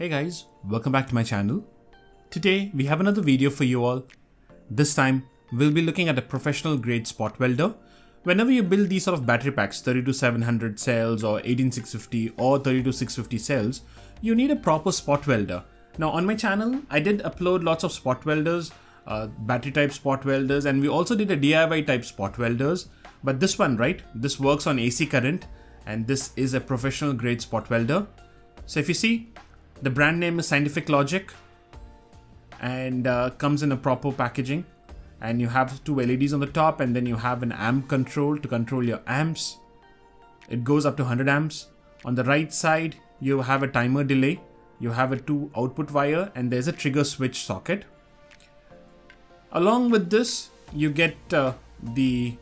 Hey guys, welcome back to my channel. Today we have another video for you all. This time we'll be looking at a professional grade spot welder. Whenever you build these sort of battery packs 32700 cells or 18650 or 32650 cells, you need a proper spot welder. Now on my channel I did upload lots of spot welders, uh, battery type spot welders and we also did a DIY type spot welders. But this one, right, this works on AC current and this is a professional grade spot welder. So if you see, the brand name is Scientific Logic and uh, comes in a proper packaging and you have two LEDs on the top and then you have an amp control to control your amps. It goes up to 100 amps. On the right side, you have a timer delay. You have a two output wire and there's a trigger switch socket. Along with this, you get uh, the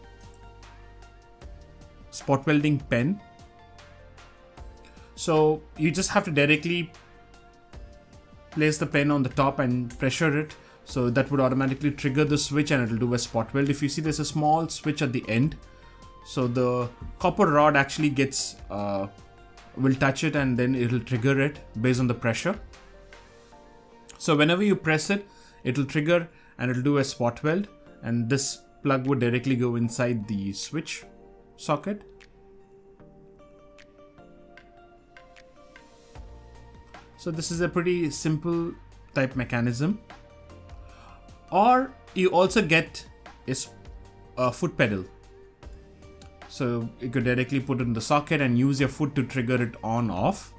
spot welding pen. So you just have to directly place the pen on the top and pressure it. So that would automatically trigger the switch and it'll do a spot weld. If you see there's a small switch at the end. So the copper rod actually gets, uh, will touch it and then it'll trigger it based on the pressure. So whenever you press it, it'll trigger and it'll do a spot weld and this plug would directly go inside the switch socket. So this is a pretty simple type mechanism. Or you also get a foot pedal. So you could directly put it in the socket and use your foot to trigger it on off.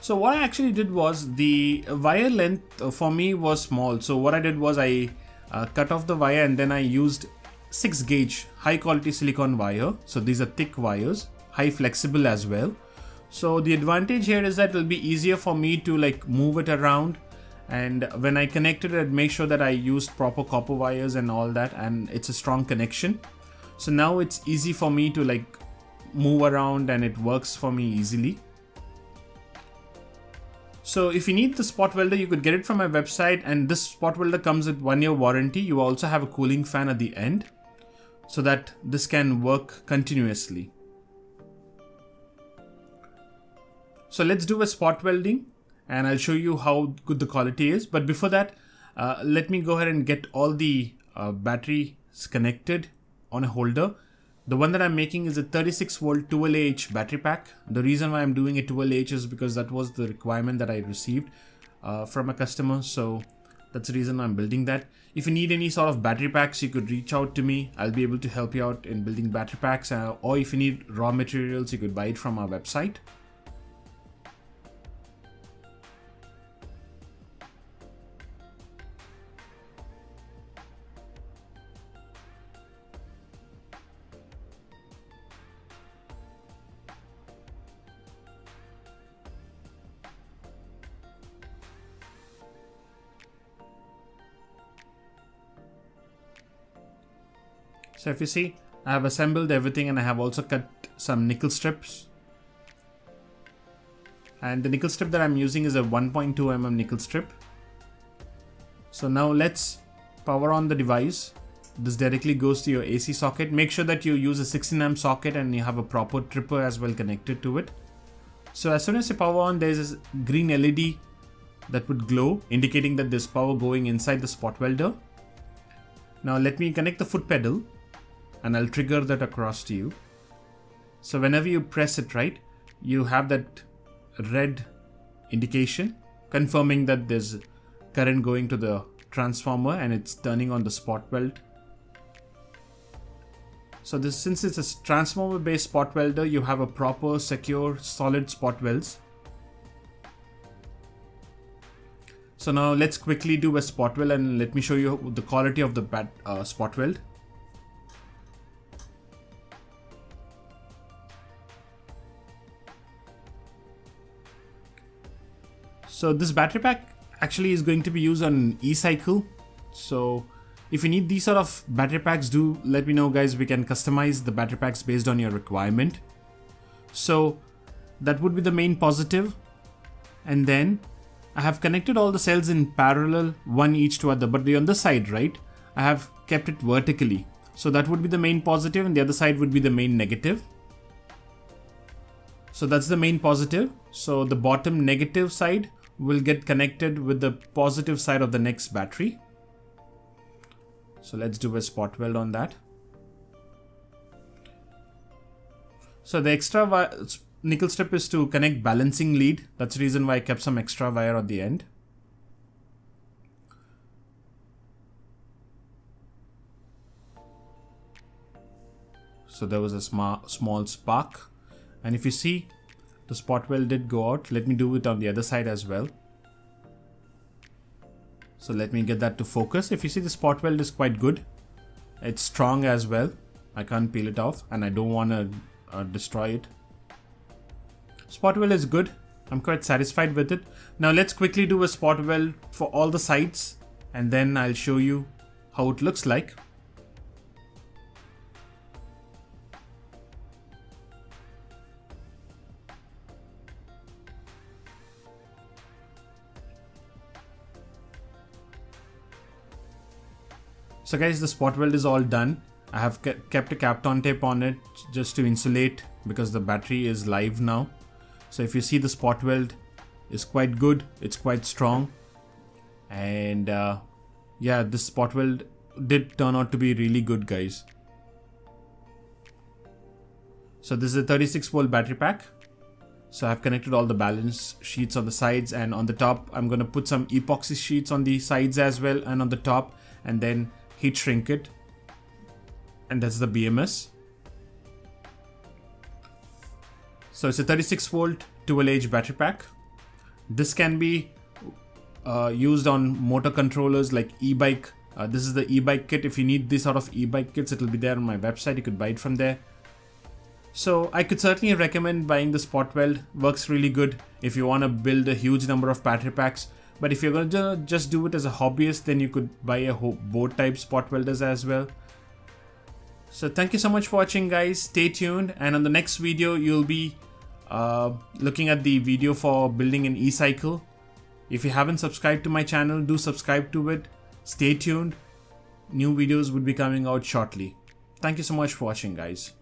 So what I actually did was the wire length for me was small. So what I did was I uh, cut off the wire and then I used 6 gauge high quality silicon wire. So these are thick wires, high flexible as well. So the advantage here is that it'll be easier for me to like move it around and when I connected it, make sure that I used proper copper wires and all that and it's a strong connection. So now it's easy for me to like move around and it works for me easily. So if you need the spot welder, you could get it from my website and this spot welder comes with one year warranty. You also have a cooling fan at the end so that this can work continuously. So let's do a spot welding and I'll show you how good the quality is. But before that, uh, let me go ahead and get all the uh, batteries connected on a holder. The one that I'm making is a 36 volt 12Ah battery pack. The reason why I'm doing a 12Ah is because that was the requirement that I received uh, from a customer. So that's the reason I'm building that. If you need any sort of battery packs, you could reach out to me. I'll be able to help you out in building battery packs. Uh, or if you need raw materials, you could buy it from our website. So if you see, I have assembled everything and I have also cut some nickel strips. And the nickel strip that I'm using is a 1.2 mm nickel strip. So now let's power on the device. This directly goes to your AC socket. Make sure that you use a 16 amp socket and you have a proper tripper as well connected to it. So as soon as you power on, there's a green LED that would glow, indicating that there's power going inside the spot welder. Now let me connect the foot pedal and I'll trigger that across to you. So whenever you press it right, you have that red indication confirming that there's current going to the transformer and it's turning on the spot weld. So this since it's a transformer based spot welder, you have a proper secure solid spot welds. So now let's quickly do a spot weld and let me show you the quality of the bat, uh, spot weld. So this battery pack actually is going to be used on e-cycle. So if you need these sort of battery packs, do let me know guys. We can customize the battery packs based on your requirement. So that would be the main positive. And then I have connected all the cells in parallel, one each to other, but on the side, right? I have kept it vertically. So that would be the main positive and the other side would be the main negative. So that's the main positive. So the bottom negative side will get connected with the positive side of the next battery. So let's do a spot weld on that. So the extra nickel strip is to connect balancing lead. That's the reason why I kept some extra wire at the end. So there was a small, small spark. And if you see, the spot weld did go out. Let me do it on the other side as well. So let me get that to focus. If you see the spot weld is quite good. It's strong as well. I can't peel it off and I don't want to uh, destroy it. Spot weld is good. I'm quite satisfied with it. Now let's quickly do a spot weld for all the sides and then I'll show you how it looks like. So guys, the spot weld is all done. I have kept a Kapton tape on it just to insulate because the battery is live now. So if you see the spot weld is quite good, it's quite strong. And uh, yeah, this spot weld did turn out to be really good guys. So this is a 36 volt battery pack. So I've connected all the balance sheets on the sides and on the top I'm going to put some epoxy sheets on the sides as well and on the top and then heat shrink it and that's the BMS. So it's a 36 volt 12H battery pack. This can be uh, used on motor controllers like e-bike. Uh, this is the e-bike kit. If you need this sort of e-bike kits, it will be there on my website. You could buy it from there. So I could certainly recommend buying the spot weld. Works really good if you want to build a huge number of battery packs but if you're going to just do it as a hobbyist, then you could buy a boat type spot welders as well. So thank you so much for watching guys. Stay tuned and on the next video you'll be uh, looking at the video for building an e-cycle. If you haven't subscribed to my channel, do subscribe to it. Stay tuned. New videos will be coming out shortly. Thank you so much for watching guys.